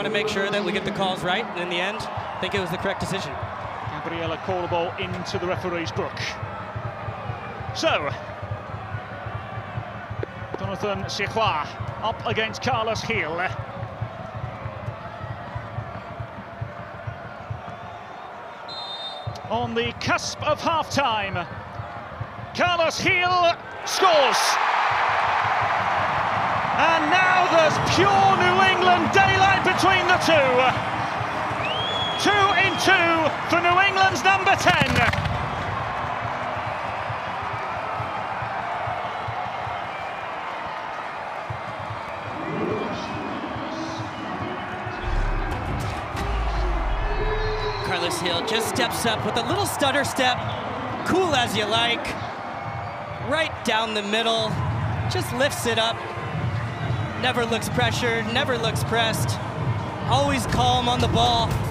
want to make sure that we get the calls right, and in the end, I think it was the correct decision. Gabriella call the ball into the referee's book. So, Jonathan Sirois up against Carlos Gil. On the cusp of half-time, Carlos Gil scores. And now there's pure New England two. Two in two for New England's number 10. Carlos Gil just steps up with a little stutter step, cool as you like, right down the middle, just lifts it up, never looks pressured, never looks pressed, always calm on the ball.